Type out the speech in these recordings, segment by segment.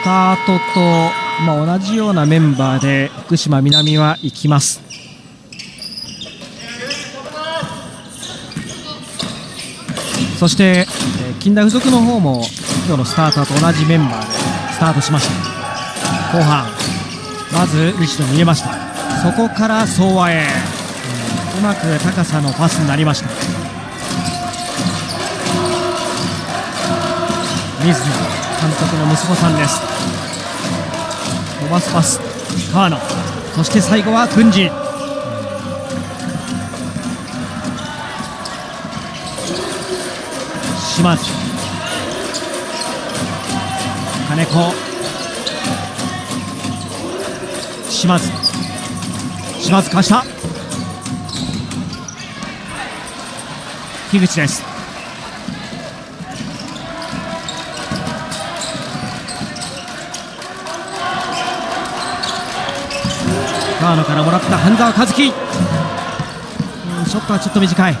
スタートと、まあ、同じようなメンバーで福島南は行きます。そして、えー、近代付属の方も今日のスターターと同じメンバーでスタートしました。後半まず西野に入れました。そこから相和へ、うん、うまく高さのパスになりました。水野。監督の息子さんです。伸ばすパス川野そして最後は郡司島津。金子。島津。島津貸した。樋口です。川野からもらった半沢和樹、うん、ショットはちょっと短い。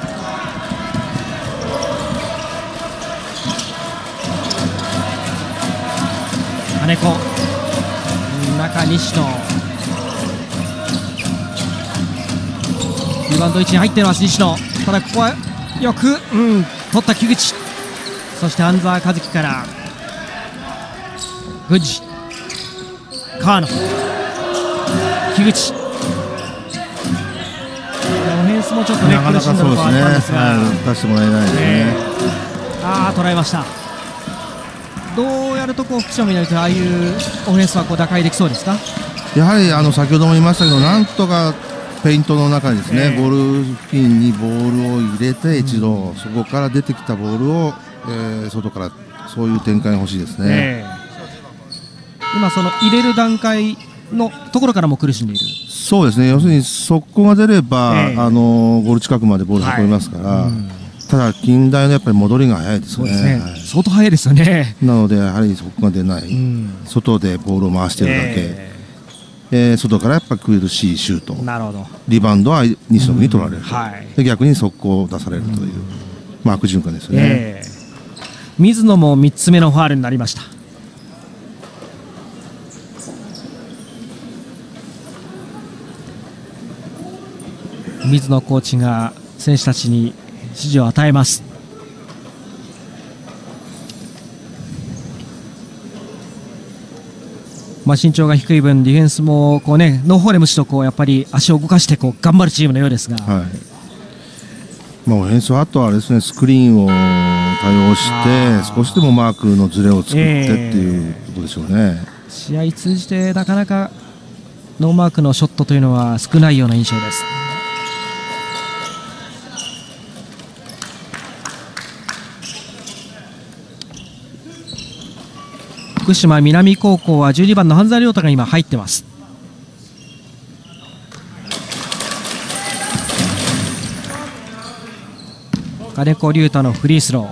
金子。中西野。リバウンド位置に入っています西野。ただここはよく、うん、取った木口。そして安澤和樹から。郡司。川野。木口。もちょっとね苦しんだところあったんですが、ね、出してもらえないですね、えー、ああ捉えました。どうやるとこう福島みなみとああいうオフェンスはこう打開できそうですか？やはりあの先ほども言いましたけどなんとかペイントの中にですね、えー、ボール付近にボールを入れて一度、うん、そこから出てきたボールを、えー、外からそういう展開が欲しいですね、えー、今その入れる段階のところからも苦しんでいる。そうですね。要するに速攻が出れば、えー、あのゴール近くまでボール運びますから、はいうん。ただ近代のやっぱり戻りが早いですね。ねはい、相当早いですよね。なのでやはりそこが出ない、うん、外でボールを回しているだけ、えー、えー、外からやっぱ苦しいシュート、なるほど。リバウンドは西野に取られる、うん。はい、で逆に速攻を出されるという、うん、まあ悪循環ですよね、えー、水野も3つ目のファールになりました。水野コーチが選手たちに指示を与えます。まあ、身長が低い分、ディフェンスもこう、ね、ノーフォーレムシとこうやっぱり足を動かしてこう頑張るチームのようですが、はい。まあ、オフェンスはあとはです、ね、スクリーンを多用して少しでもマークのずれを作ってっていうことでしょうね、えー、試合通じてなかなかノーマークのショットというのは少ないような印象です。福島南高校は12番の半沢亮太が今入ってます。金子龍太のフリースロ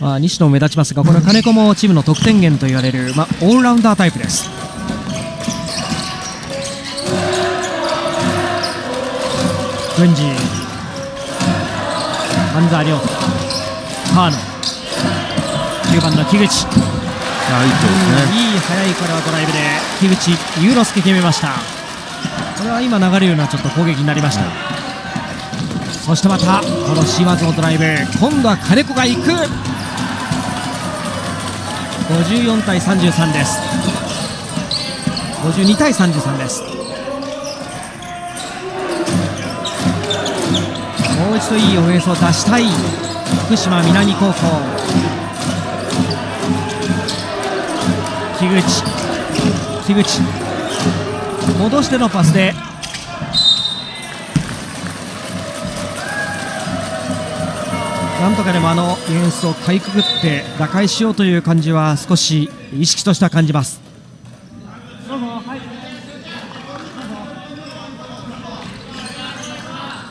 ー。まあ、西野も目立ちますがこの金子もチームの得点源と言われる、まあ、オールラウンダータイプです。郡司半沢亮太。川野9番の木口。いいいい速いこれはドライブで木口祐之介決めました。これは今流れるようなちょっと攻撃になりました、はい、そしてまたこの島津のドライブ。今度は金子が行く。54対33です。52対33です。もう一度いいオフェンスを出したい。福島南高校樋口。樋口。戻してのパスで。なんとかでもあのディフェンスをかいくぐって打開しようという感じは少し意識としては感じます。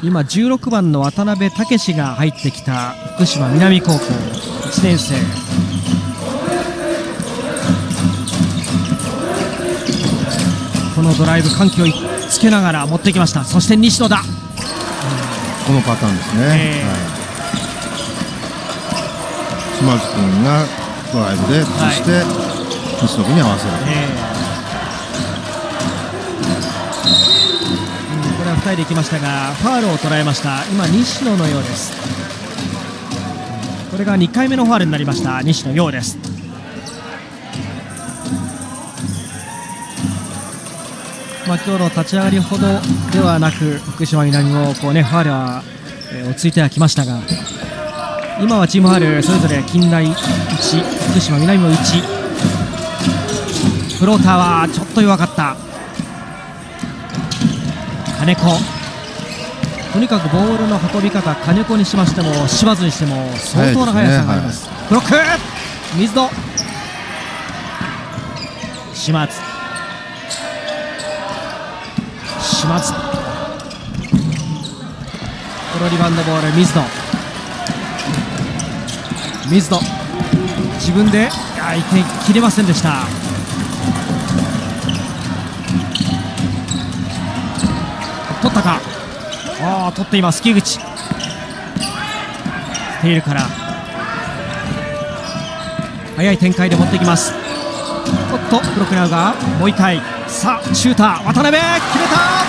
今16番の渡辺武が入ってきた福島南高校。1年生。のドライブ緩急をつけながら持ってきました。そして西野だ、このパターンですね、えーはい、島津君がドライブで、そして西野君に合わせる、えーうんこれは2人で行きましたがファールを捉えました。今西野のようです。これが2回目のファールになりました。西野ようですまあ、今日の立ち上がりほどではなく福島南もこう、ね、ファールは、えー落ち着いてはきましたが今はチームファールそれぞれ近代1福島南も1フローターはちょっと弱かった。金子。とにかくボールの運び方金子にしましても島津にしても相当な速さがあります。ブロック。水戸。島津。島津。このリバウンドボール水戸水戸自分で相手切れませんでした。取ったか。ああ取っています。木口。テールから。速い展開で持っていきます。おっとブロックナウがもう一回。さあシューター。渡辺決めた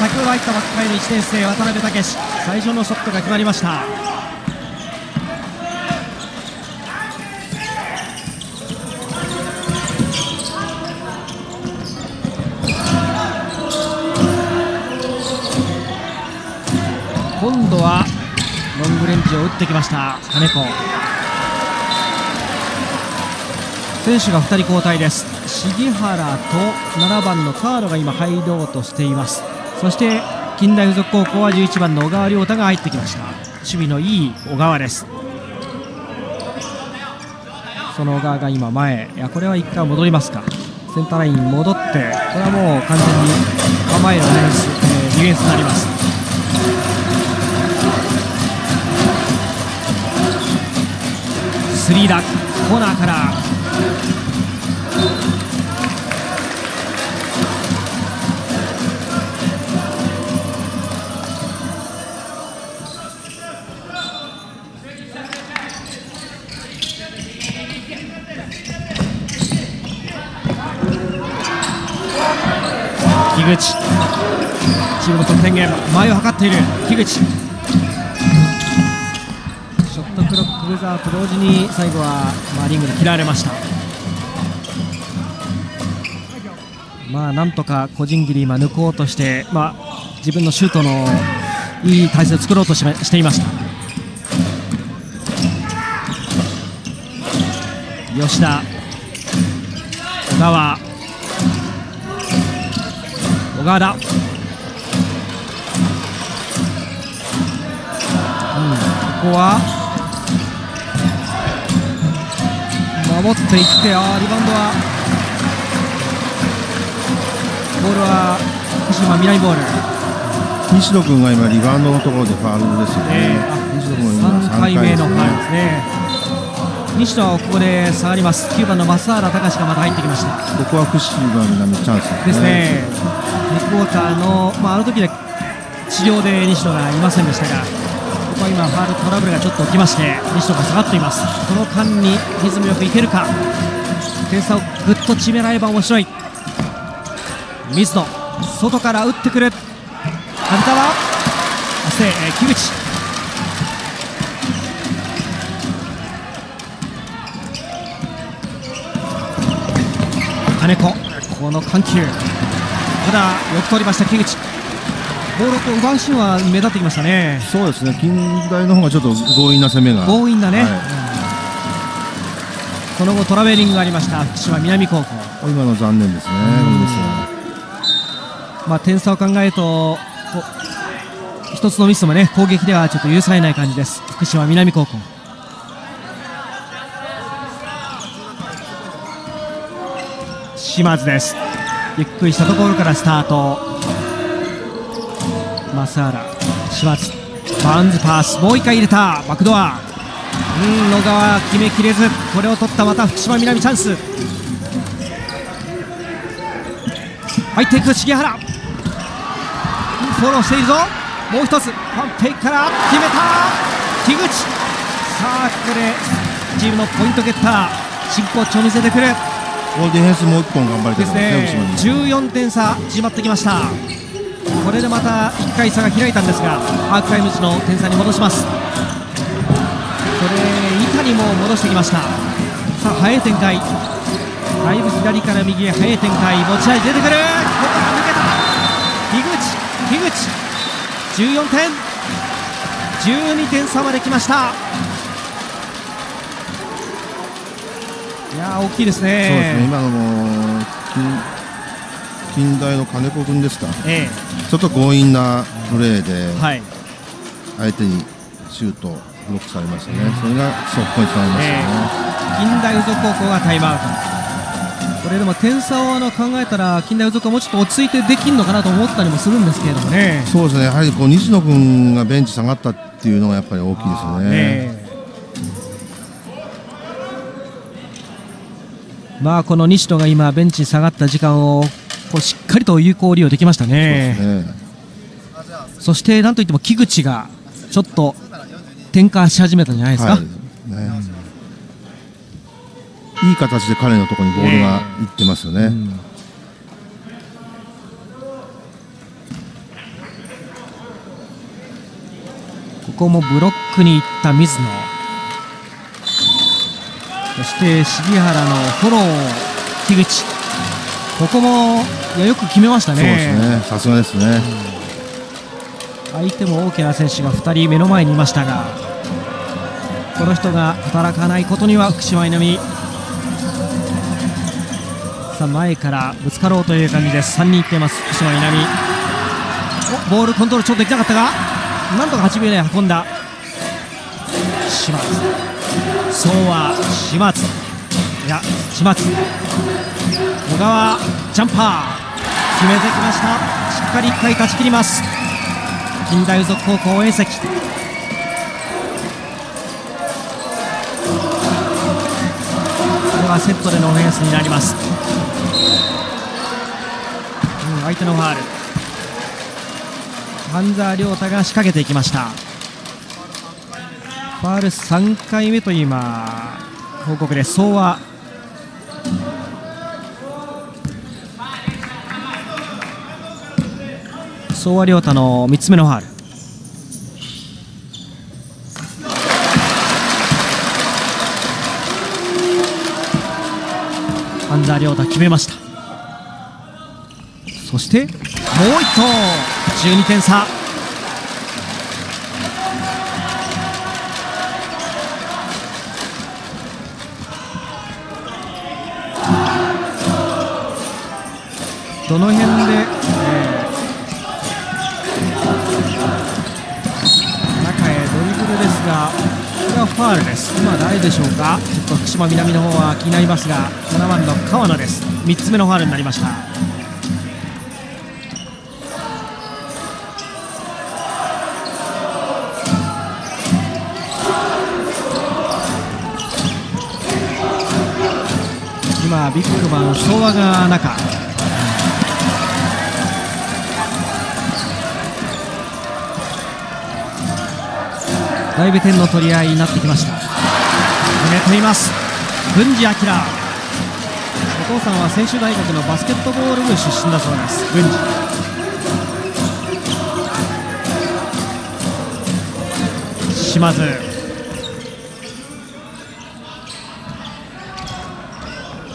先ほど入ったばっかりの1年生渡辺武史。最初のショットが決まりました。今度はロングレンジを打ってきました金子。選手が2人交代です。重原と7番のカーロが今入ろうとしています。そして近代付属高校は11番の小川亮太が入ってきました。守備のいい小川です。その小川が今前。いやこれは1回戻りますか。センターラインに戻って。これはもう完全に構えのディフェンス、えディフェンスになります。スリーだ。コーナーから。樋口チ。ームの得点源前を測っている。樋口ショットクロックブザーと同時に最後は、まあ、リングで切られました。まあなんとか個人切り今抜こうとして、まあ、自分のシュートのいい体勢を作ろうとししていました。吉田小川。小川だ、うん、ここは。守っていってあーリバウンドは。ボールは福島南ボール。西野君が今リバウンドのところでファールですよね、えーあ西野君今3回目のファウルですねね西野はここで下がります。9番の増原隆がまた入ってきました。ここは福島南チャンスですね。ですね。2クォーターの、まあ、あの時は治療で西野がいませんでしたがここは今ファールトラブルがちょっと起きまして西野が下がっています。この間にリズムよくいけるか。点差をぐっと縮められれば面白い。水野外から打ってくる。上川。あ失礼、えー木口金子。この緩急。ただよく取りました木口。ボールを奪うシーンは目立ってきましたね。そうですね。近代の方がちょっと強引な攻めが。強引だね、はその後トラベリングがありました。福島南高校、い今の残念ですね。まあ、点差を考えると一つのミスもね攻撃ではちょっと許されない感じです。福島南高校島津です。ゆっくりしたところからスタート。増原島津バーンズパス。もう一回入れた。バックドア。うん野川決めきれず。これを取った。また福島南チャンス。入っていく重原。フォローしているぞ。もう一つ。ワンフェイクから。決めた。樋口。さあここでチームのポイントゲッター。真骨頂を見せてくる。これディフェンスもう一本頑張りたいですですね。ね14点差縮まってきました。これでまた1回差が開いたんですがハーフタイム時の点差に戻します。これ板にも戻してきました。さあ速い展開。だいぶ左から右へ速い展開。持ち味出てくる。ここから抜けた。樋口樋口。14点。12点差まで来ましたやー大きいですね。そうですね。今のも近近代の金子君ですか？えちょっと強引なプレーでえはい。相手にシュートをブロックされましたね。それが速攻につながりましたよね、近代付属高校がタイムアウト。これでも点差をあの考えたら近代付属はもうちょっと落ち着いてできるのかなと思ったりもするんですけれどもね。そうですね。やはりこう西野君がベンチ下がったっていうのがやっぱり大きいですよねええまあこの西野が今ベンチに下がった時間をこうしっかりと有効利用できましたね。そしてなんといっても木口がちょっと転換し始めたんじゃないですか、はい。ねいい形で彼のところにボールがいってますよね、うん。ここもブロックに行った水野そして杉原のフォロー樋口。ここもいやよく決めましたね。ね。さすがですね、相手も大きな選手が2人目の前にいましたがこの人が働かないことには福島稲美さあ前からぶつかろうという感じです。3人いっています。福島稲美おボールコントロールちょっとできなかったがなんとか8秒で運んだ。島津そうは島津。いや島津。小川ジャンパー。決めてきました。しっかり1回勝ち切ります。近代付属高校応援席これはセットでのオフェンスになります、うん、相手のファール。半沢亮太が仕掛けていきました。ファール3回目という今報告です。相和相和亮太の3つ目のファール。半沢亮太決めました。そしてもう1投。12点差。どの辺で、えー中へドリブルですがこれはファールです。今誰でしょうか？ちょっと福島南の方は気になりますが7番の川野です。3つ目のファールになりました。今ビッグマン相和が中。だいぶ点の取り合いになってきました。決めています。郡司明。お父さんは専修大学のバスケットボール部出身だそうです。郡司。島津。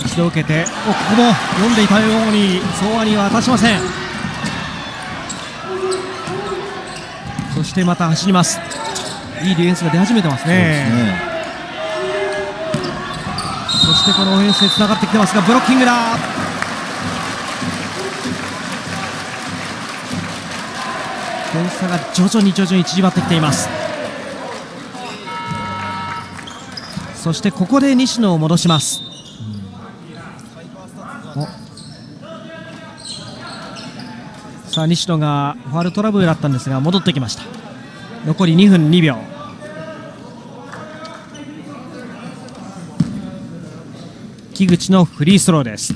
一度受けておここも読んでいたように相和には渡しません。そしてまた走ります。いいディフェンスが出始めてますそすね。そしてこのオフェンスでつながってきてますがブロッキングだ。点差が徐々に徐々に縮まってきています。そしてここで西野を戻します。さあ西野がファールトラブルだったんですが戻ってきました。残り2分2秒。木口のフリースローです。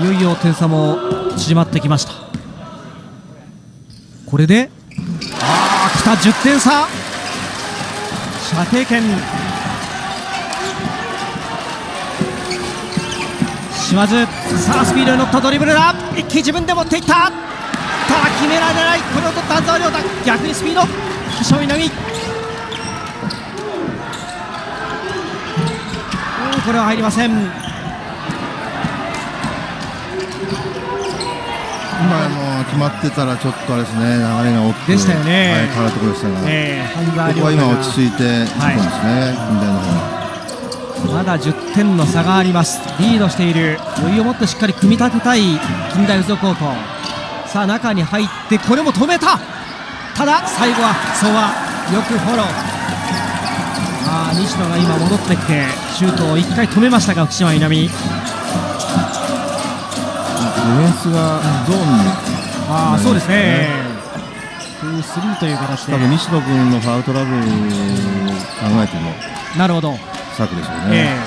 いよいよ点差も縮まってきました。これでああ来た。10点差。射程圏島津さあスピードに乗ったドリブルだ一気に自分で持っていった。決められない。これを取った半沢亮太。逆にスピード。岸本南うんこれは入りません。今も決まってたらちょっとあれですね。流れが大きくでしたよね。はい、変わるところでしたが、えー、ここは今落ち着いていくんですね、近代の方まだ10点の差があります。リードしている。余裕を持ってしっかり組み立てたい。近代付属高校さあ中に入ってこれも止めた。ただ最後はそうはよくフォロー。あ西野が今戻ってきてシュートを1回止めましたが福島南ディフェンスがゾーンにああそうですね。ね2-3という形で。多分西野君のファウルトラブルを考えてのなるほど。策でしょうえね、え。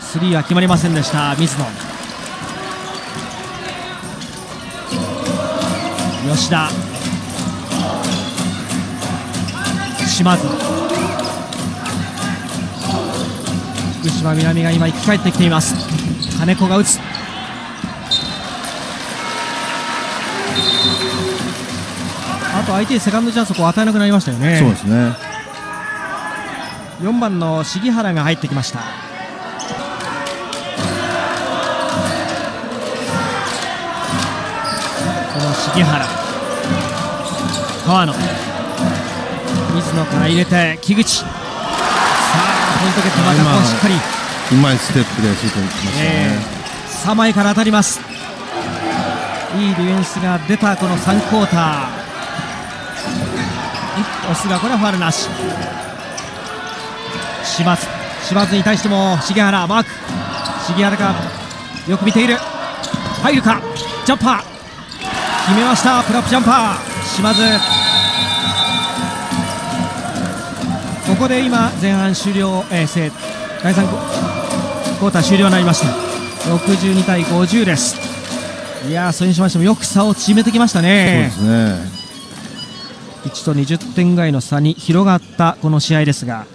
スリーは決まりませんでした水野吉田。島津。福島南が今生き返ってきています。金子が打つ。あと相手にセカンドチャンスを与えなくなりましたよね。そうですね。4番の杉原が入ってきましたこの杉原。川野。水野から入れて木口。さあポイントゲットまたここしっかり、うまいステップでシュートにきましたえね、ー、3枚から当たります。いいディフェンスが出たこの3クォーター。オスがこれはファウルなし。島津。島津に対しても重原マーク。重原がよく見ている。入るか？ジャンパー決めましたプラップジャンパー。島津。ここで今前半終了、えー、せ第3クォーター終了になりました。62対50です。いやーそれにしましてもよく差を縮めてきましたそうねですね。1と20点ぐらいの差に広がったこの試合ですが、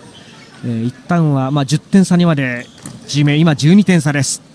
えー、一旦はまあ10点差にまで縮め今12点差です